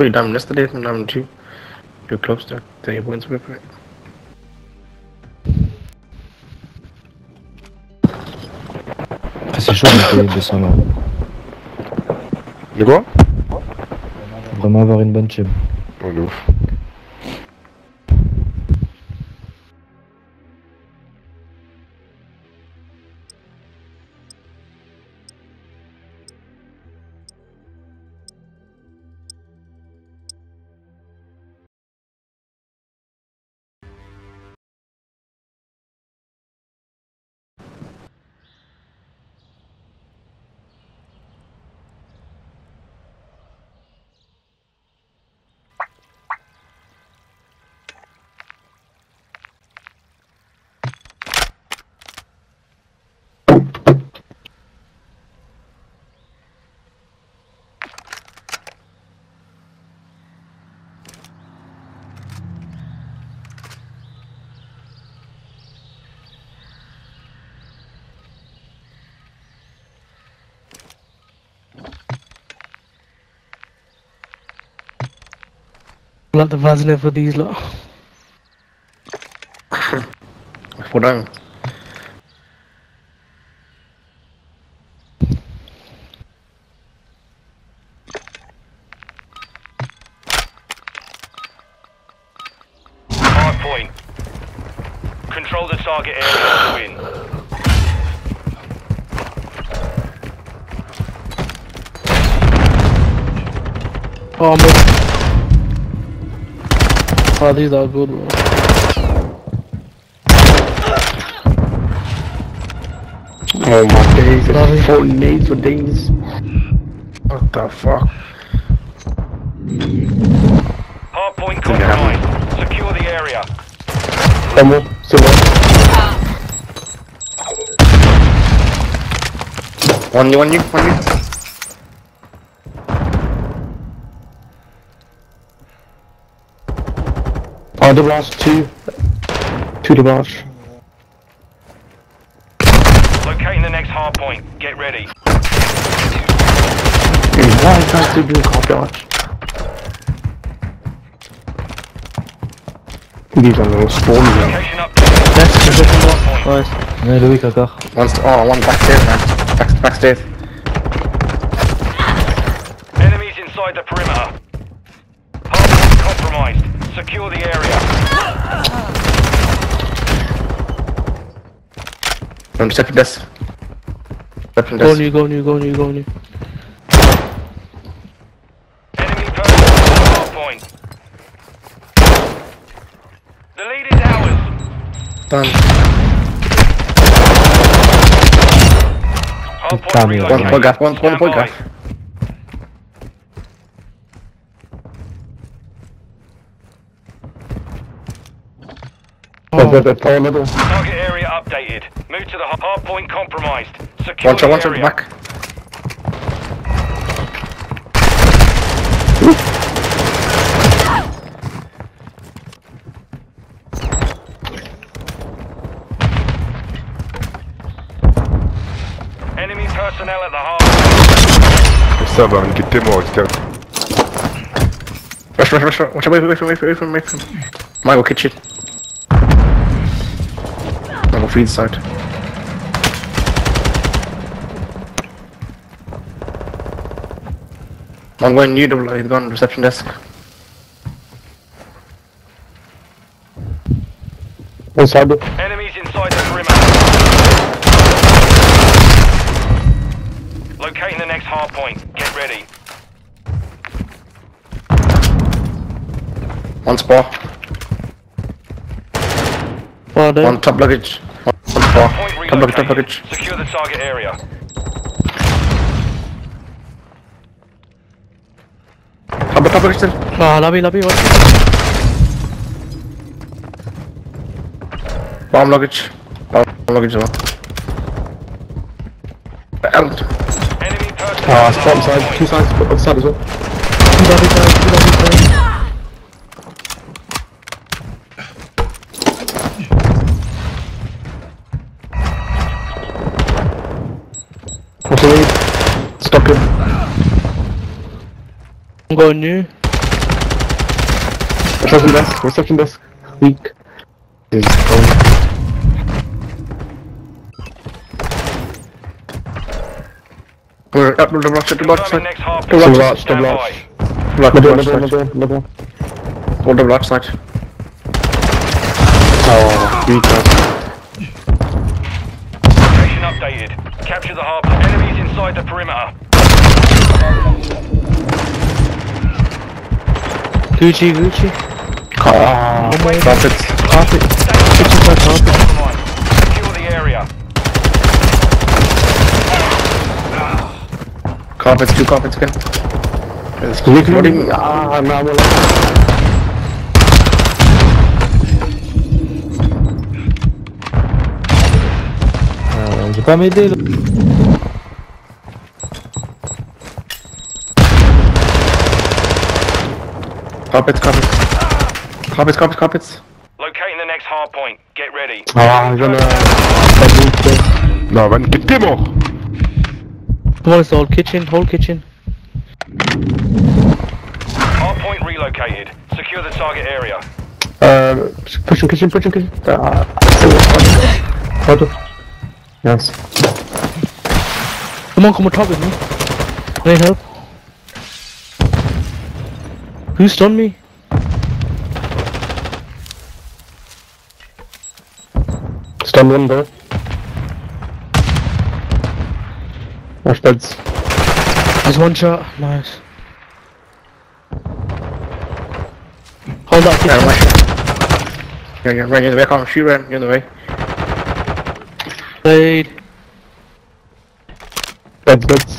Tô de Diamond yesterday from Diamond 2. You're close to the wins with it. C'est chaud de payer 200 De quoi Vraiment avoir une bonne chip. Like the Vaseline for these lot. Fall down. Hard point. Control the target area to win. Oh man. Oh, these are good, bro. Oh my days, Sorry. it's 14 days for days. What the fuck? Hard point compromised. Secure the area. Come on, still on. One you, one you, one you. Oh, the last two. Two the last. Locating the next hard point. Get ready. Why is that still doing copy arch? These are no spawns now. Location up. That's position Hard one. point. Nice. Ouais, Loïc encore. One's oh, one backstairs, man. Back, backstairs. Enemies inside the perimeter. Hard point compromised. Secure the area. I'm stepping this. Stepping this. Go new, go new, go new, go new. Enemy personnel point. The lead is ours. Done. Tommy, one point gap, one, one point gap. Oh. There's a paramedic. Okay updated. Move to the hard hard point compromised. Secure One shot, the one shot, area. back. Enemy personnel at the hard point. Ça va, quittez-moi, etc. Rush, rush, rush, rush. Watch out, wait, wait, wait, wait, wait, wait, wait, wait. Michael, kitchen. Michael, feed side. I'm going new double, he's gone reception desk. Inside. Enemies inside the perimeter. Locating the next hard point. Get ready. One spot. One top luggage. Jump package, jump package. Secure the target area. Jump package then. Ah, lobby, lobby, what? Bomb luggage. Bomb luggage now. Out. Ah, uh, spot inside. Two sides, outside as well. Two lobby side, two lobby side. elbow new. Reception desk, reception desk. Weak. There's We're up, the rush, the rush, the rush. The rush, the rush. Rock, middle, middle, middle, middle. Hold the rock slide. Oh, recon. Location updated. Capture the hub. Enemies inside the perimeter. Gucci, Gucci. Ah, Oh my god. carpets. Carpet. Kitchen side carpet. Secure the area. Carpets, two carpets again. It's Weak, floating. weak. Ah, now we're like. Euh, J'ai pas m'aider là. Carpets, carpets. Carpets, carpets, carpets. Locating the next hard point. Get ready. Ah, j'en ai. Non, Van, t'es mort. Come on, it's all kitchen, whole kitchen. Hard point relocated. Secure the target area. Uh, push him, kitchen, push him, kitchen. Ah, Auto. Yes. Come on, come on top with me. I need help. Who stunned me? Stun window. Rush beds. There's one shot. Nice. Hold that Yeah, kitchen. right. You're, you're right in the way, come shoot right in the way. Blade. Beds, beds.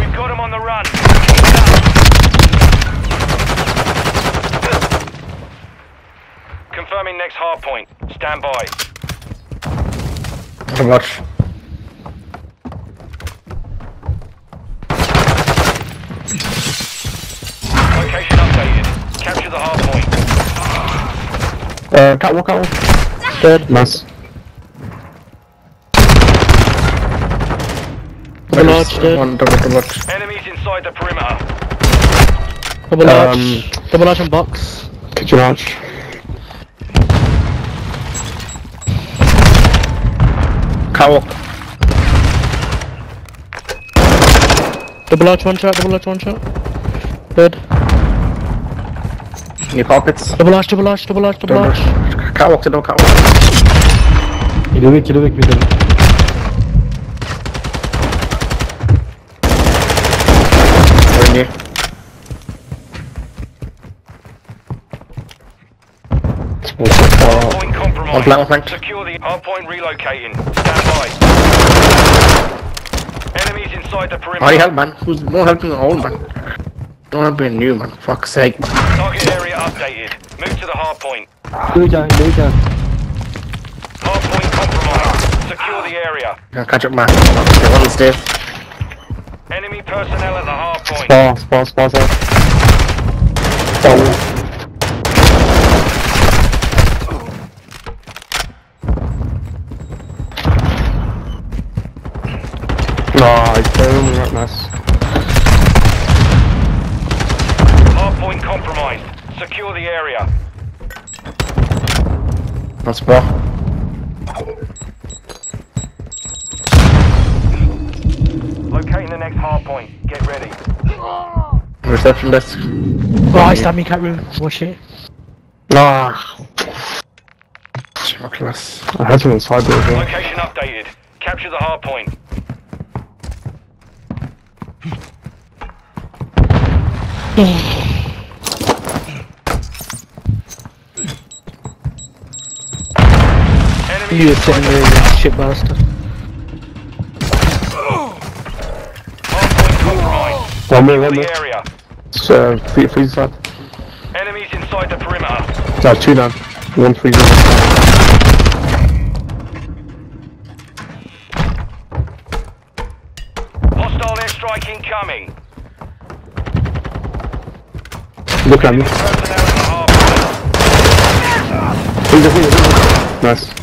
We've got him on the run. Confirming next hard point. Stand by. Hold the. Location updated. Capture the hard point. Uh, catwalk, catwalk. Dead. Nice. Double arch dead. One double, double watch. Enemies inside the perimeter. Double arch. Um, Double arch and box. Kitchen arch. Catwalk. Double arch one shot. Double arch one shot. Dead. New carpets. Double arch. Double arch. Double arch. Double Double arch. Catwalk to no catwalk. Il est weak, il est weak, middle. Very near. Hard point compromised. One flank, one flank. Secure the hard point relocating. Stand by. Enemies inside the perimeter. I help, man. Who's no help in the hole, man? Don't help being new, man. Fuck's sake. Target area updated. Move to the hard point. Il est weak, hein, il est weak. hein. Hard point compromised. Secure the area. Gonna catch up, man. Okay, one stairs. Enemy personnel at the hard point. Spar, spar, spar, spar. Spar. Ah, he's boom, right, nice. Hard point compromised. Secure the area. One spar. Locating the next hard point. Get ready. Reception desk. Oh, I stabbed me cat room. Oh shit. Ah, Chocolate. I had him inside there as well. Location updated. Capture the hard point. Enemy You were sitting there, you shit bastard. hard. One more, one more. the area. Uh, free, free side. Enemies inside the perimeter. No, two down. One free Hostile airstrike incoming. Look at me. Nice.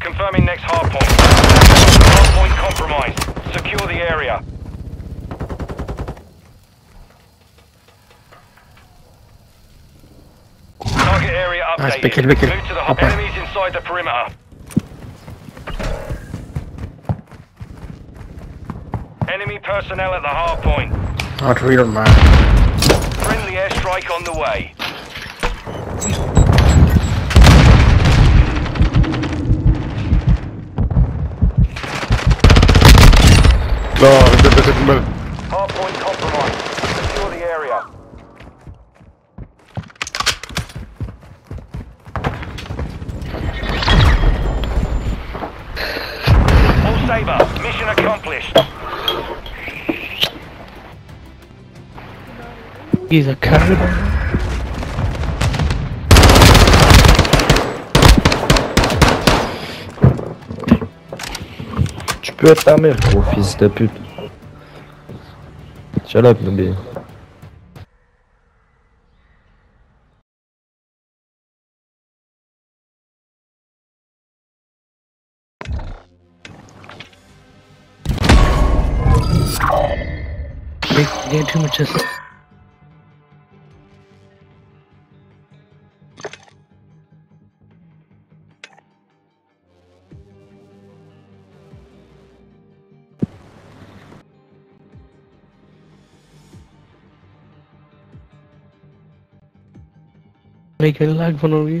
Confirming next hard point. Hard point compromised. Secure the area. Target area Nice, updated. big kill, big kill. Move to the Upper. enemies inside the perimeter. Enemy personnel at the hard point. Not real, man. Friendly airstrike on the way. No, they're different building. Hardpoint compromised. Secure the area. All Sabre, mission accomplished. He's a cannibal. Être ta mère, gros fils de pute. Shut bébé. Too much भाई खेलना है phone होगी